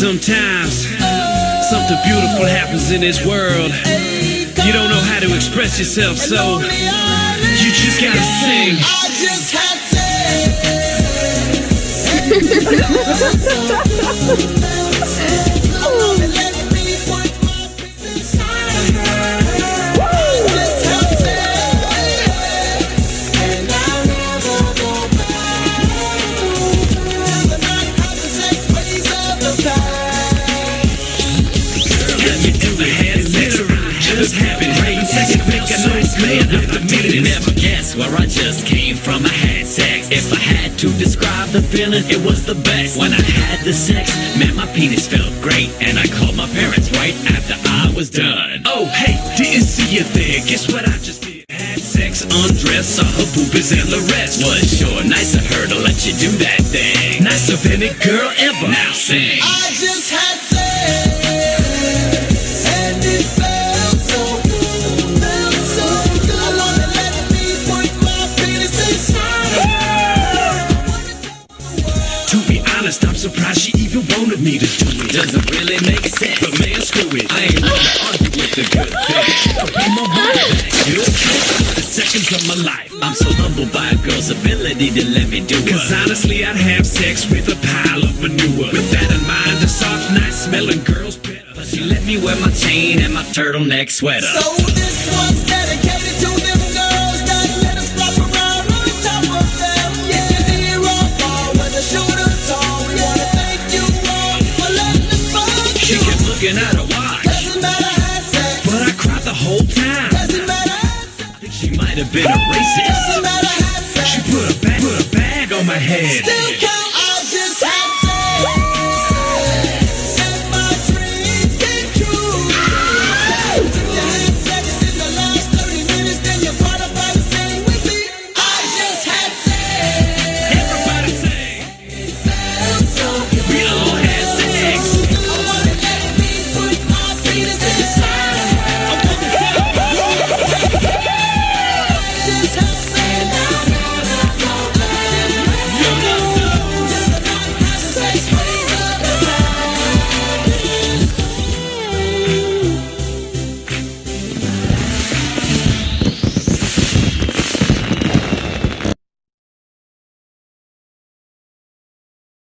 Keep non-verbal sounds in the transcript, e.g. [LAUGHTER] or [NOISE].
Sometimes something beautiful happens in this world. You don't know how to express yourself, so you just gotta sing. I just had [LAUGHS] Just happened, right? Second make a nice man of the. Never guess where I just came from. I had sex. If I had to describe the feeling, it was the best. When I had the sex, man, my penis felt great. And I called my parents right after I was done. Oh, hey, didn't see you there. Guess what I just did? Had sex, undressed, saw her boobies and the rest. Was sure nice of her to let you do that thing. Nicer than any girl ever. Now sing. I just had surprised she even wanted me to do it. Doesn't really make sense. But man, screw it. I ain't gonna argue with the good thing. Pay my money back. You the seconds of my life. I'm so humbled by a girl's ability to let me do Cause honestly, I'd have sex with a pile of manure. With that in mind, a soft, nice smelling girl's better. But she let me wear my chain and my turtleneck sweater. So this one's you. kept looking at her watch, Doesn't matter had sex, but I cried the whole time. doesn't matter had sex, I think she might have been a racist. doesn't matter sex. She put a bag, put a bag on my head. Still